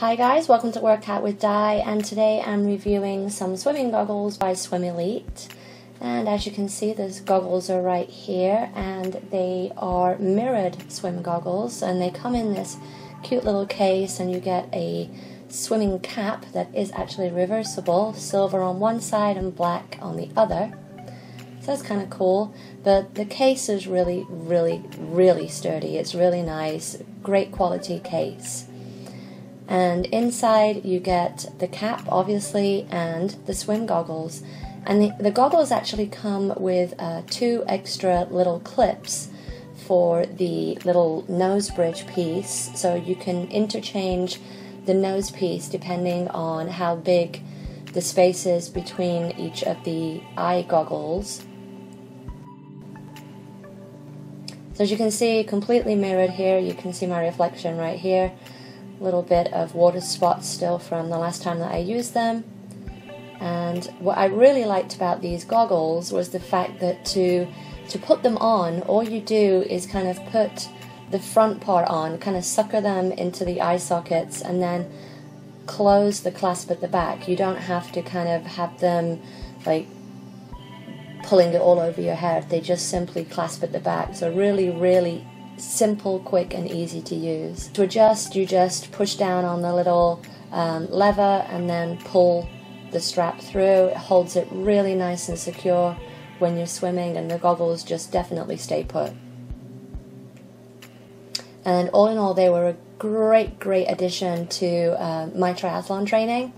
Hi guys, welcome to Workout with Di and today I'm reviewing some swimming goggles by Swim Elite and as you can see those goggles are right here and they are mirrored swim goggles and they come in this cute little case and you get a swimming cap that is actually reversible, silver on one side and black on the other. So that's kind of cool, but the case is really, really, really sturdy. It's really nice, great quality case. And inside you get the cap, obviously, and the swim goggles. And the, the goggles actually come with uh, two extra little clips for the little nose bridge piece, so you can interchange the nose piece depending on how big the space is between each of the eye goggles. So as you can see, completely mirrored here, you can see my reflection right here little bit of water spots still from the last time that I used them. And what I really liked about these goggles was the fact that to to put them on, all you do is kind of put the front part on, kind of sucker them into the eye sockets, and then close the clasp at the back. You don't have to kind of have them like pulling it all over your head. They just simply clasp at the back. So really, really simple, quick, and easy to use. To adjust, you just push down on the little um, lever and then pull the strap through. It holds it really nice and secure when you're swimming, and the goggles just definitely stay put. And all in all, they were a great, great addition to uh, my triathlon training.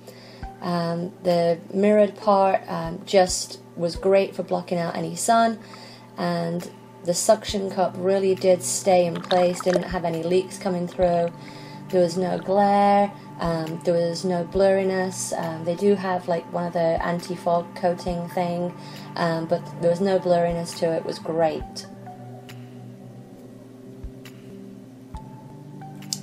Um, the mirrored part um, just was great for blocking out any sun, and the suction cup really did stay in place, didn't have any leaks coming through. There was no glare, um, there was no blurriness. Um, they do have like one of the anti fog coating thing, um, but there was no blurriness to it. It was great.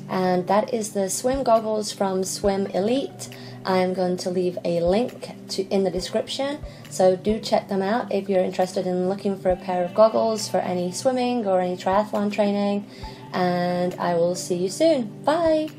And that is the swim goggles from Swim Elite. I am going to leave a link to in the description, so do check them out if you're interested in looking for a pair of goggles for any swimming or any triathlon training. And I will see you soon. Bye.